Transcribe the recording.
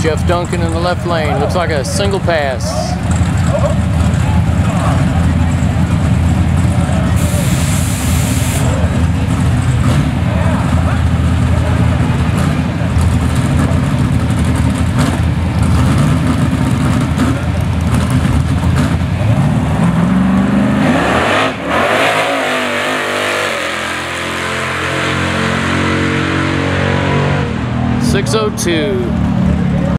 Jeff Duncan in the left lane. Looks like a single pass. Six oh two.